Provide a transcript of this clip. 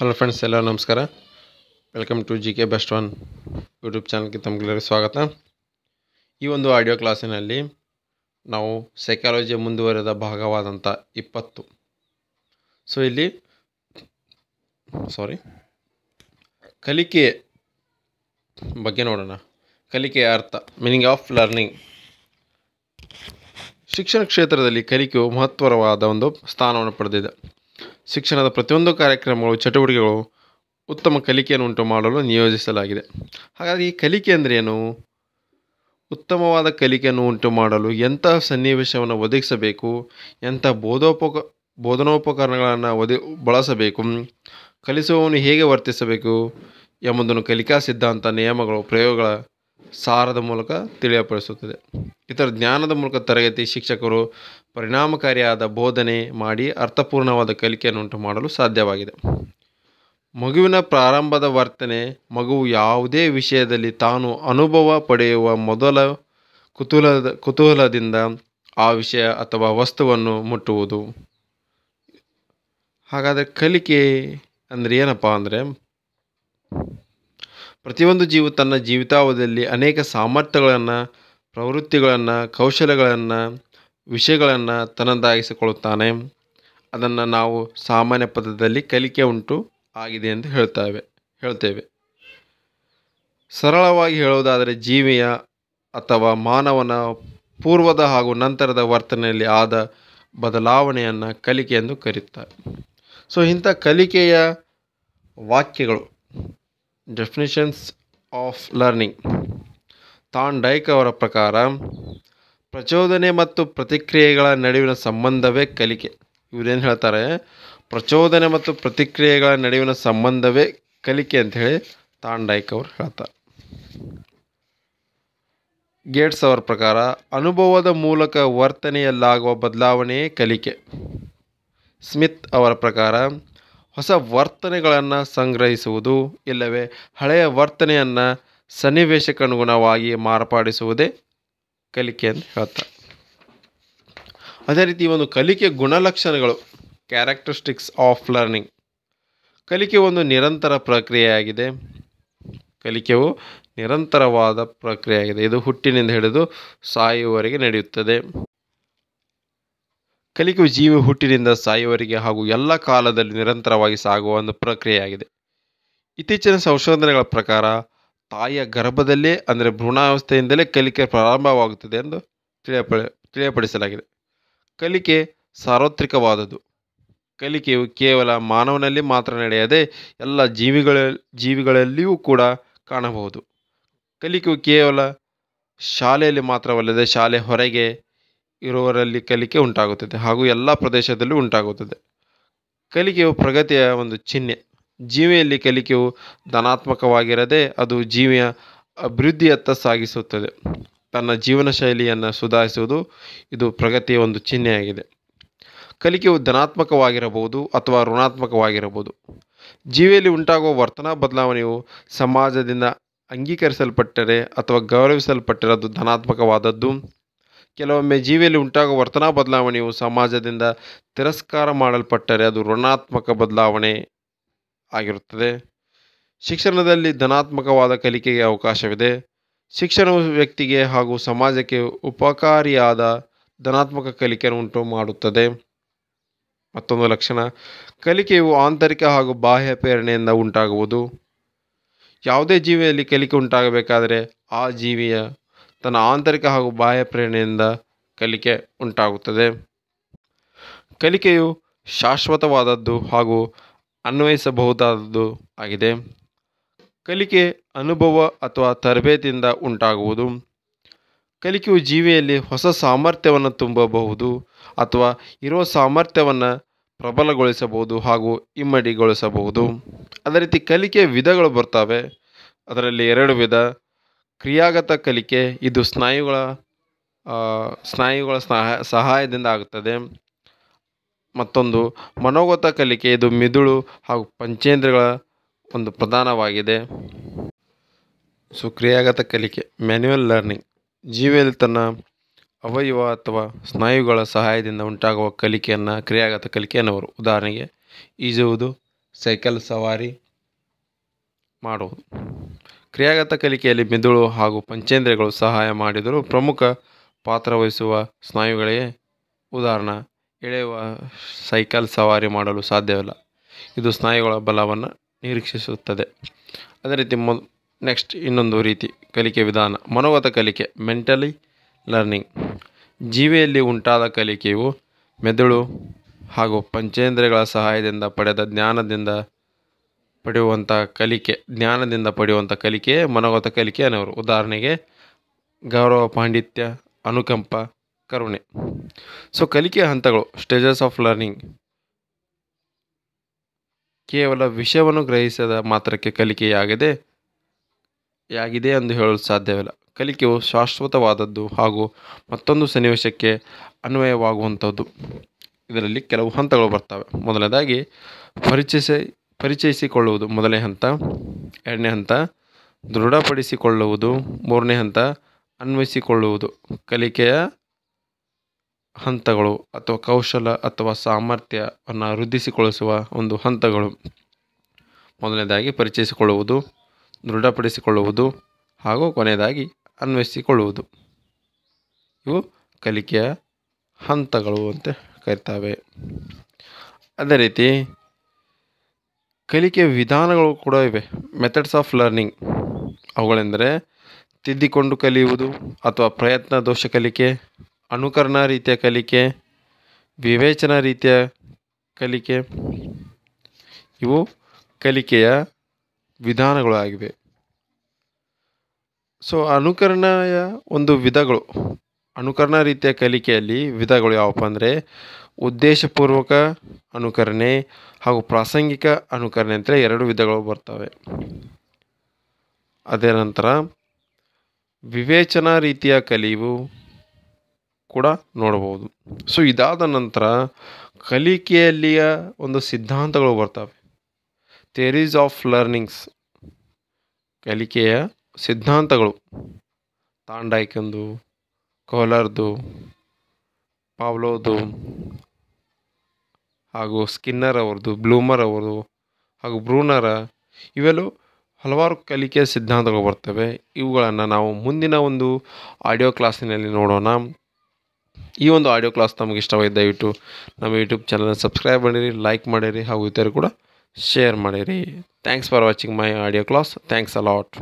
Hello friends ಎಲ್ಲ ನಮಸ್ಕಾರ. Welcome to G K best one YouTube ಚಾನಲ್ಗೆ ತಮಗೆಲ್ಲರಿಗೂ ಸ್ವಾಗತ. ಈ ಒಂದು ಆಡಿಯೋ ಕ್ಲಾಸಿನಲ್ಲಿ ನಾವು ಸೈಕಾಲಜಿ ಮುಂದುವರೆದ ಭಾಗವಾದಂಥ ಇಪ್ಪತ್ತು. ಸೊ ಇಲ್ಲಿ ಸಾರಿ ಕಲಿಕೆ ಬಗ್ಗೆ ನೋಡೋಣ. ಕಲಿಕೆಯ ಅರ್ಥ ಮೀನಿಂಗ್ ಆಫ್ ಲರ್ನಿಂಗ್ ಶಿಕ್ಷಣ ಕ್ಷೇತ್ರದಲ್ಲಿ ಕಲಿಕೆಯು ಮಹತ್ವರವಾದ ಒಂದು ಸ್ಥಾನವನ್ನು ಪಡೆದಿದೆ. ಶಿಕ್ಷಣದ ಪ್ರತಿಯೊಂದು ಕಾರ್ಯಕ್ರಮಗಳು, ಚಟುವಟಿಕೆಗಳು ಉತ್ತಮ ಕಲಿಕೆಯನ್ನು ಉಂಟು ಮಾಡಲು ನಿಯೋಜಿಸಲಾಗಿದೆ. ಹಾಗಾಗಿ ಕಲಿಕೆ ಅಂದರೆ ಏನು? ಉತ್ತಮವಾದ ಕಲಿಕೆಯನ್ನು ಉಂಟು ಮಾಡಲು ಎಂಥ ಸನ್ನಿವೇಶವನ್ನು ಒದಗಿಸಬೇಕು? ಎಂಥ ಬೋಧೋಪಕ, ಬೋಧನೋಪಕರಣಗಳನ್ನು ಒದ, ಬಳಸಬೇಕು? ಕಲಿಸುವವನು ಹೇಗೆ ವರ್ತಿಸಬೇಕು? ಎಂಬುದನ್ನು ಕಲಿಕಾ ಸಿದ್ಧಾಂತ, ನಿಯಮಗಳು, ಪ್ರಯೋಗಗಳ ಸಾರದ ಮೂಲಕ ತಿಳಿಯಪಡಿಸುತ್ತದೆ. ಇತರ ಜ್ಞಾನದ ಮೂಲಕ ತರಗತಿ ಶಿಕ್ಷಕರು ಪರಿಣಾಮಕಾರಿಯಾದ ಬೋಧನೆ ಮಾಡಿ ಅರ್ಥಪೂರ್ಣವಾದ ಕಲಿಕೆಯನ್ನು ಉಂಟು ಮಾಡಲು ಸಾಧ್ಯವಾಗಿದೆ. ಮಗುವಿನ ಪ್ರಾರಂಭದ ವರ್ತನೆ, ಮಗುವು ಯಾವುದೇ ವಿಷಯದಲ್ಲಿ ತಾನು ಅನುಭವ ಪಡೆಯುವ ಮೊದಲ ಕುತೂಹಲದ ಕುತೂಹಲದಿಂದ ಆ ವಿಷಯ ಅಥವಾ ವಸ್ತುವನ್ನು ಮುಟ್ಟುವುದು. ಹಾಗಾದರೆ ಕಲಿಕೆ ಅಂದರೆ ಏನಪ್ಪ ಅಂದರೆ, ಪ್ರತಿಯೊಂದು ಜೀವ ತನ್ನ ಜೀವಿತಾವಧಿಯಲ್ಲಿ ಅನೇಕ ಸಾಮರ್ಥ್ಯಗಳನ್ನು, ಪ್ರವೃತ್ತಿಗಳನ್ನು ಕೌಶಲ್ಯಗಳನ್ನು ವಿಷಯಗಳನ್ನು ತನ್ನದಾಗಿಸಿಕೊಳ್ಳುತ್ತಾನೆ. ಅದನ್ನು ನಾವು ಸಾಮಾನ್ಯ ಪದದಲ್ಲಿ ಕಲಿಕೆ ಉಂಟು ಆಗಿದೆ ಎಂದು ಹೇಳ್ತೇವೆ ಹೇಳ್ತೇವೆ. ಸರಳವಾಗಿ ಹೇಳುವುದಾದರೆ ಜೀವಿಯ ಅಥವಾ ಮಾನವನ ಪೂರ್ವದ ಹಾಗೂ ನಂತರದ ವರ್ತನೆಯಲ್ಲಿ ಆದ ಬದಲಾವಣೆಯನ್ನು ಕಲಿಕೆ ಎಂದು ಕರೆಯುತ್ತಾರೆ ಸೊ ಇಂಥ ಕಲಿಕೆಯ ವಾಕ್ಯಗಳು ಡೆಫಿನಿಷನ್ಸ್ ಆಫ್ ಲರ್ನಿಂಗ್ ತಾನ್ ಡೈಕ್ ಅವರ ಪ್ರಕಾರ ಪ್ರಚೋದನೆ ಮತ್ತು ಪ್ರತಿಕ್ರಿಯೆಗಳ ನಡುವಿನ ಸಂಬಂಧವೇ ಕಲಿಕೆ. ಇವರೇನು ಹೇಳ್ತಾರೆ? ಪ್ರಚೋದನೆ ಮತ್ತು ಪ್ರತಿಕ್ರಿಯೆಗಳ ನಡುವಿನ ಸಂಬಂಧವೇ ಕಲಿಕೆ ಹೇಳಿ ಅವ್ರು ಅವರು ಹೇಳ್ತಾರೆ. ಗೇಟ್ಸ್ ಅವರ ಪ್ರಕಾರ, ಅನುಭವದ ಮೂಲಕ ವರ್ತನೆಯಲ್ಲಾಗುವ ಬದಲಾವಣೆಯೇ ಕಲಿಕೆ. ಸ್ಮಿತ್ ಅವರ ಪ್ರಕಾರ, ಹೊಸ ವರ್ತನೆಗಳನ್ನು ಸಂಗ್ರಹಿಸುವುದು ಇಲ್ಲವೇ ಹಳೆಯ ವರ್ತನೆಯನ್ನು ಸನ್ನಿವೇಶಕ್ಕನುಗುಣವಾಗಿ ಮಾರ್ಪಾಡಿಸುವುದೇ ಕಲಿಕೆ ಅಂತ ಹೇಳ್ತಾರೆ. ಅದೇ ರೀತಿ ಒಂದು ಕಲಿಕೆ ಗುಣಲಕ್ಷಣಗಳು ಕ್ಯಾರೆಕ್ಟರಿಸ್ಟಿಕ್ಸ್ ಆಫ್ ಲರ್ನಿಂಗ್ ಕಲಿಕೆ ಒಂದು ನಿರಂತರ ಪ್ರಕ್ರಿಯೆಯಾಗಿದೆ. ಕಲಿಕೆಯು ನಿರಂತರವಾದ ಪ್ರಕ್ರಿಯೆಯಾಗಿದೆ. ಇದು ಹುಟ್ಟಿನಿಂದ ಹಿಡಿದು ಸಾಯುವವರೆಗೆ ನಡೆಯುತ್ತದೆ. ಕಲಿಕೆಯು ಜೀವಿ ಹುಟ್ಟಿನಿಂದ ಸಾಯುವವರೆಗೆ ಹಾಗೂ ಎಲ್ಲ ಕಾಲದಲ್ಲಿ ನಿರಂತರವಾಗಿ ಸಾಗುವ ಒಂದು ಪ್ರಕ್ರಿಯೆಯಾಗಿದೆ. ಇತ್ತೀಚಿನ ಸಂಶೋಧನೆಗಳ ಪ್ರಕಾರ ತಾಯಿಯ ಗರ್ಭದಲ್ಲೇ, ಅಂದರೆ ಭ್ರೂಣಾವಸ್ಥೆಯಿಂದಲೇ ಕಲಿಕೆ ಪ್ರಾರಂಭವಾಗುತ್ತದೆ ಎಂದು ತಿಳಿಯಪಡಿ, ತಿಳಿಯಪಡಿಸಲಾಗಿದೆ. ಕಲಿಕೆ ಸಾರ್ವತ್ರಿಕವಾದದ್ದು. ಕಲಿಕೆಯು ಕೇವಲ ಮಾನವನಲ್ಲಿ ಮಾತ್ರ ನಡೆಯದೆ, ಎಲ್ಲ ಜೀವಿಗಳ, ಜೀವಿಗಳಲ್ಲಿಯೂ ಕೂಡ ಕಾಣಬಹುದು. ಕಲಿಕೆಯು ಕೇವಲ ಶಾಲೆಯಲ್ಲಿ ಮಾತ್ರವಲ್ಲದೆ, ಶಾಲೆ ಹೊರಗೆ ಇರುವವರಲ್ಲಿ ಕಲಿಕೆ ಉಂಟಾಗುತ್ತದೆ ಹಾಗೂ ಎಲ್ಲ ಪ್ರದೇಶದಲ್ಲೂ ಉಂಟಾಗುತ್ತದೆ. ಕಲಿಕೆಯು ಪ್ರಗತಿಯ ಒಂದು ಚಿಹ್ನೆ. ಜೀವಿಯಲ್ಲಿ ಕಲಿಕೆಯು ಧನಾತ್ಮಕವಾಗಿರದೆ ಅದು ಜೀವಿಯ ಅಭಿವೃದ್ಧಿಯತ್ತ ಸಾಗಿಸುತ್ತದೆ. ತನ್ನ ಜೀವನ ಶೈಲಿಯನ್ನು ಸುಧಾರಿಸುವುದು ಇದು ಪ್ರಗತಿಯ ಒಂದು ಚಿಹ್ನೆಯಾಗಿದೆ. ಕಲಿಕೆಯು ಧನಾತ್ಮಕವಾಗಿರಬಹುದು ಅಥವಾ ಋಣಾತ್ಮಕವಾಗಿರಬಹುದು. ಜೀವಿಯಲ್ಲಿ ಉಂಟಾಗುವ ವರ್ತನಾ ಬದಲಾವಣೆಯು ಸಮಾಜದಿಂದ ಅಂಗೀಕರಿಸಲ್ಪಟ್ಟರೆ ಅಥವಾ ಗೌರವಿಸಲ್ಪಟ್ಟರೆ ಅದು ಧನಾತ್ಮಕವಾದದ್ದು. ಕೆಲವೊಮ್ಮೆ ಜೀವಿಯಲ್ಲಿ ಉಂಟಾಗುವ ವರ್ತನಾ ಬದಲಾವಣೆಯು ಸಮಾಜದಿಂದ ತಿರಸ್ಕಾರ ಮಾಡಲ್ಪಟ್ಟರೆ ಅದು ಋಣಾತ್ಮಕ ಬದಲಾವಣೆ ಆಗಿರುತ್ತದೆ. ಶಿಕ್ಷಣದಲ್ಲಿ ಧನಾತ್ಮಕವಾದ ಕಲಿಕೆಗೆ ಅವಕಾಶವಿದೆ. ಶಿಕ್ಷಣವು ವ್ಯಕ್ತಿಗೆ ಹಾಗೂ ಸಮಾಜಕ್ಕೆ ಉಪಕಾರಿಯಾದ ಧನಾತ್ಮಕ ಕಲಿಕೆಯನ್ನು ಉಂಟು ಮಾಡುತ್ತದೆ. ಮತ್ತೊಂದು ಲಕ್ಷಣ, ಕಲಿಕೆಯು ಆಂತರಿಕ ಹಾಗೂ ಬಾಹ್ಯ ಪ್ರೇರಣೆಯಿಂದ ಉಂಟಾಗುವುದು. ಯಾವುದೇ ಜೀವಿಯಲ್ಲಿ ಕಲಿಕೆ ಉಂಟಾಗಬೇಕಾದರೆ ಆ ಜೀವಿಯ ತನ್ನ ಆಂತರಿಕ ಹಾಗೂ ಬಾಹ್ಯ ಪ್ರೇರಣೆಯಿಂದ ಕಲಿಕೆ ಉಂಟಾಗುತ್ತದೆ. ಕಲಿಕೆಯು ಶಾಶ್ವತವಾದದ್ದು ಹಾಗೂ ಅನ್ವಯಿಸಬಹುದಾದದ್ದು ಆಗಿದೆ. ಕಲಿಕೆ ಅನುಭವ ಅಥವಾ ತರಬೇತಿಯಿಂದ ಉಂಟಾಗುವುದು. ಕಲಿಕೆಯು ಜೀವಿಯಲ್ಲಿ ಹೊಸ ಸಾಮರ್ಥ್ಯವನ್ನು ತುಂಬಬಹುದು ಅಥವಾ ಇರುವ ಸಾಮರ್ಥ್ಯವನ್ನು ಪ್ರಬಲಗೊಳಿಸಬಹುದು ಹಾಗೂ ಇಮ್ಮಡಿಗೊಳಿಸಬಹುದು. ಅದೇ ರೀತಿ ಕಲಿಕೆಯ ವಿಧಗಳು ಬರ್ತವೆ. ಅದರಲ್ಲಿ ಎರಡು ವಿಧ. ಕ್ರಿಯಾಗತ ಕಲಿಕೆ, ಇದು ಸ್ನಾಯುಗಳ ಸ್ನಾಯುಗಳ ಸಹಾಯ ಸಹಾಯದಿಂದ ಆಗುತ್ತದೆ. ಮತ್ತೊಂದು ಮನೋಗತ ಕಲಿಕೆ. ಇದು ಮಿದುಳು ಹಾಗೂ ಪಂಚೇಂದ್ರಗಳ ಒಂದು ಪ್ರಧಾನವಾಗಿದೆ. ಸೊ ಕ್ರಿಯಾಗತ ಕಲಿಕೆ. Manual learning. ಜೀವಿಯಲ್ಲಿ ತನ್ನ ಅವಯವ ಅಥವಾ ಸ್ನಾಯುಗಳ ಸಹಾಯದಿಂದ ಉಂಟಾಗುವ ಕಲಿಕೆಯನ್ನು ಕ್ರಿಯಾಗತ ಕಲಿಕೆ ಎನ್ನುವರು. ಉದಾಹರಣೆಗೆ, ಈಜುವುದು, ಸೈಕಲ್ ಸವಾರಿ ಮಾಡುವುದು. ಕ್ರಿಯಾಗತ ಕಲಿಕೆಯಲ್ಲಿ ಮಿದುಳು ಹಾಗೂ ಪಂಚೇಂದ್ರಗಳು ಸಹಾಯ ಮಾಡಿದರೂ ಪ್ರಮುಖ ಪಾತ್ರ ವಹಿಸುವ ಸ್ನಾಯುಗಳೇ. ಉದಾಹರಣೆ ಎಳೆಯುವ ಸೈಕಲ್ ಸವಾರಿ ಮಾಡಲು ಸಾಧ್ಯವಿಲ್ಲ. ಇದು ಸ್ನಾಯುಗಳ ಬಲವನ್ನು ನಿರೀಕ್ಷಿಸುತ್ತದೆ. ಅದೇ ರೀತಿ ಮೊ, ನೆಕ್ಸ್ಟ್ ಇನ್ನೊಂದು ರೀತಿ ಕಲಿಕೆ ವಿಧಾನ. ಮನೋಗತ ಕಲಿಕೆ, ಮೆಂಟಲಿ ಲರ್ನಿಂಗ್. ಜೀವಿಯಲ್ಲಿ ಉಂಟಾದ ಕಲಿಕೆಯು ಮೆದುಳು ಹಾಗೂ ಪಂಚೇಂದ್ರಿಯಗಳ ಸಹಾಯದಿಂದ ಪಡೆದ ಜ್ಞಾನದಿಂದ ಪಡೆಯುವಂಥ ಕಲಿಕೆ, ಜ್ಞಾನದಿಂದ ಪಡೆಯುವಂಥ ಕಲಿಕೆ, ಮನೋಗತ ಕಲಿಕೆ ಅನ್ನೋರು. ಉದಾಹರಣೆಗೆ ಗೌರವ ಪಾಂಡಿತ್ಯ, ಅನುಕಂಪ ಕರುಣೆ. ಸೊ ಕಲಿಕೆಯ ಹಂತಗಳು ಸ್ಟೇಜಸ್ ಆಫ್ ಲರ್ನಿಂಗ್ ಕೇವಲ ವಿಷಯವನ್ನು ಗ್ರಹಿಸದ ಮಾತ್ರಕ್ಕೆ ಕಲಿಕೆಯಾಗದೆ, ಯಾಗಿದೆ ಎಂದು ಹೇಳಲು ಸಾಧ್ಯವಿಲ್ಲ. ಕಲಿಕೆಯು ಶಾಶ್ವತವಾದದ್ದು ಹಾಗೂ ಮತ್ತೊಂದು ಸನ್ನಿವೇಶಕ್ಕೆ ಅನ್ವಯವಾಗುವಂಥದ್ದು. ಇದರಲ್ಲಿ ಕೆಲವು ಹಂತಗಳು ಬರ್ತವೆ. ಮೊದಲನೇದಾಗಿ, ಪರಿಚಯಿಸಿ, ಪರಿಚಯಿಸಿಕೊಳ್ಳುವುದು ಮೊದಲನೇ ಹಂತ. ಎರಡನೇ ಹಂತ, ದೃಢಪಡಿಸಿಕೊಳ್ಳುವುದು. ಮೂರನೇ ಹಂತ, ಅನ್ವಯಿಸಿಕೊಳ್ಳುವುದು. ಕಲಿಕೆಯ ಹಂತಗಳು ಅಥವಾ ಕೌಶಲ ಅಥವಾ ಸಾಮರ್ಥ್ಯವನ್ನು ವೃದ್ಧಿಸಿಕೊಳ್ಳಿಸುವ ಒಂದು ಹಂತಗಳು. ಮೊದಲನೇದಾಗಿ ಪರಿಚಯಿಸಿಕೊಳ್ಳುವುದು, ದೃಢಪಡಿಸಿಕೊಳ್ಳುವುದು ಹಾಗೂ ಕೊನೆಯದಾಗಿ ಅನ್ವಯಿಸಿಕೊಳ್ಳುವುದು. ಇವು ಕಲಿಕೆಯ ಹಂತಗಳು ಅಂತ ಕರಿತಾವೆ. ಅದೇ ರೀತಿ ಕಲಿಕೆಯ ವಿಧಾನಗಳು ಕೂಡ ಇವೆ. ಮೆಥಡ್ಸ್ ಆಫ್ ಲರ್ನಿಂಗ್ ಅವುಗಳೆಂದರೆ ತಿದ್ದಿಕೊಂಡು ಕಲಿಯುವುದು ಅಥವಾ ಪ್ರಯತ್ನ ದೋಷ ಕಲಿಕೆ ಅನುಕರಣ ರೀತಿಯ ಕಲಿಕೆ, ವಿವೇಚನಾ ರೀತಿಯ ಕಲಿಕೆ, ಇವು ಕಲಿಕೆಯ ವಿಧಾನಗಳು ಆಗಿವೆ. ಸೊ ಅನುಕರಣೆಯ ಒಂದು ವಿಧಗಳು, ಅನುಕರಣ ರೀತಿಯ ಕಲಿಕೆಯಲ್ಲಿ ವಿಧಗಳು ಯಾವಪ್ಪ ಅಂದರೆ ಉದ್ದೇಶಪೂರ್ವಕ ಅನುಕರಣೆ ಹಾಗೂ ಪ್ರಾಸಂಗಿಕ ಅನುಕರಣೆ ಅಂತ ಎರಡು ವಿಧಗಳು ಬರ್ತವೆ. ಅದೇ ನಂತರ ವಿವೇಚನಾ ರೀತಿಯ ಕಲಿವು ಕೂಡ ನೋಡಬಹುದು. ಸೊ ಇದಾದ ನಂತರ ಕಲಿಕೆಯಲ್ಲಿಯ ಒಂದು ಸಿದ್ಧಾಂತಗಳು ಬರ್ತವೆ. ಥೇರೀಸ್ ಆಫ್ ಲರ್ನಿಂಗ್ಸ್ ಕಲಿಕೆಯ ಸಿದ್ಧಾಂತಗಳು. ತಾಂಡಾಯ್ಕಂದು, ಕೋಲರ್ದು, ಪಾವ್ಲೋದು, ಹಾಗೂ ಸ್ಕಿನ್ನರ್ ಅವ್ರದ್ದು, ಬ್ಲೂಮರ್ ಅವರು ಹಾಗೂ ಬ್ರೂನರ, ಇವೆಲ್ಲೂ ಹಲವಾರು ಕಲಿಕೆಯ ಸಿದ್ಧಾಂತಗಳು ಬರ್ತವೆ. ಇವುಗಳನ್ನು ನಾವು ಮುಂದಿನ ಒಂದು ಆಡಿಯೋ ಕ್ಲಾಸಿನಲ್ಲಿ ನೋಡೋಣ. ಈ ಒಂದು ಆಡಿಯೋ ಕ್ಲಾಸ್ ನಮಗೆ ಇಷ್ಟವಾಗಿದೆ, ದಯವಿಟ್ಟು ನಮ್ಮ ಯೂಟ್ಯೂಬ್ ಚಾನಲ್ನ ಸಬ್ಸ್ಕ್ರೈಬ್ ಮಾಡಿರಿ ಲೈಕ್ ಮಾಡಿರಿ ಹಾಗೂ ಇತರ ಕೂಡ ಶೇರ್ ಮಾಡಿರಿ. Thanks for watching my audio class thanks a lot